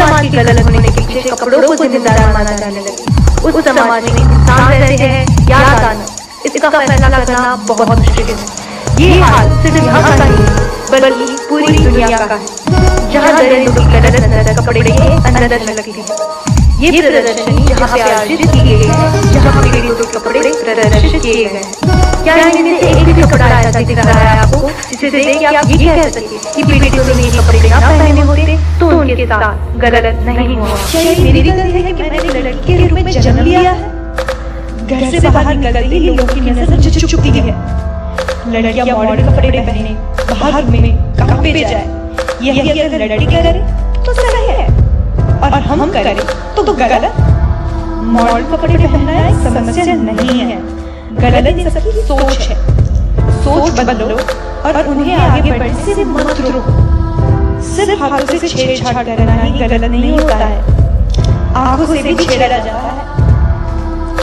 समाज की गलत होने के पीछे कपड़ों को जिम्मेदार माना जाने लगे। उस समाज में इंसान रहते हैं या दाना इसका फैसला करना बहुत मुश्किल है। ये हाल सिर्फ़ यहाँ का नहीं, बल्कि पूरी दुनिया का है। जहाँ दरिंदों की गलत कपड़े के अंदर लगती है। ये प्रदर्शनी जहाँ पे आयोजित की गई है, जहाँ पीड़ितों के कपड़े प्रदर्शित किए गए हैं। क्या एक भी कपड़ा ऐसा दिख रहा है आपको, जिसे देख के आप ये कह सके कि पीड़ितों ने ये कपड़े ना पहने होते तो उनके साथ गलत नहीं हुआ। मेरी गलती है कि मैंने लड़की के रूप में जन्म लिया घर से बाहर निकलते ही लोगों की नज़र मुझे चुपती है। लड़कियाँ मॉडल कपड़े पहने, बाहर में काम पे जाए? यही अगर लड़की करे तो सही है। और हम करें तो तो गलत। मॉडल कपड़े पहनना समस्या नहीं है। गलत सबकी सोच है। सोच बदलो और उन्हें आगे बढ़ने से मत रोको। सिर्फ़ हाथों से छेड़छाड़ करना ही गलत नहीं होता है। आँखों से भी छेड़ा जाता है।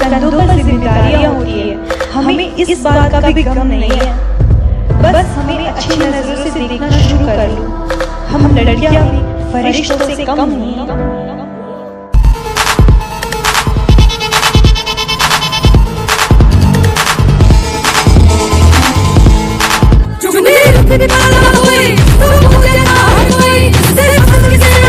कंधों पर जिम्मेदारियाँ होती है। हमें इस बात का भी गम नहीं है। बस हमें अच्छी नज़रों से देखना शुरू कर लो। हम लड़कियाँ भी फरिश्तों से कम नहीं। I'm not wait, wait, wait, wait, wait,